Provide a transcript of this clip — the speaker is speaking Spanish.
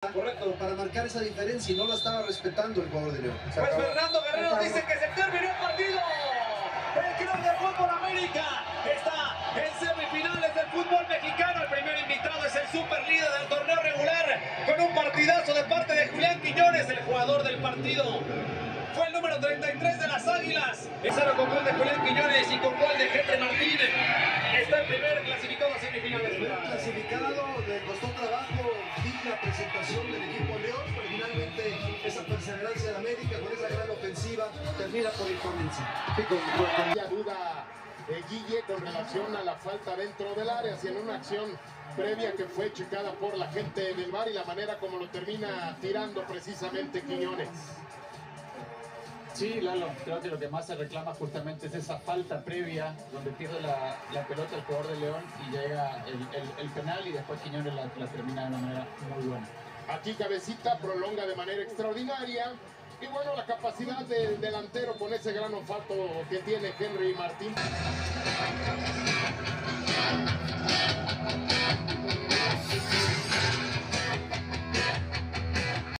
Correcto. para marcar esa diferencia y no la estaba respetando el jugador de León. Pues Fernando Guerrero dice que se terminó el partido. El club de fútbol América está en semifinales del fútbol mexicano. El primer invitado es el super líder del torneo regular con un partidazo de parte de Julián Quiñones, el jugador del partido. Fue el número 33 de las Águilas. Empezaron con gol de Julián Quiñones y con gol de Henry Martínez. Está el primer clasificado a semifinales. Fue clasificado, le costó trabajo, presentación del equipo León, pero finalmente esa perseverancia de América con esa gran ofensiva termina por imponerse. Sí, con- con- con- duda eh, Guille con relación a la falta dentro del área, si en una acción previa que fue checada por la gente del bar y la manera como lo termina tirando precisamente Quiñones. Sí, Lalo, creo que lo que más se reclama justamente es esa falta previa donde pierde la, pelota el jugador de León y llega el, penal y después Quiñones la, la termina de una manera muy buena. Aquí Cabecita prolonga de manera extraordinaria. Y bueno, la capacidad del delantero con ese gran olfato que tiene Henry Martín.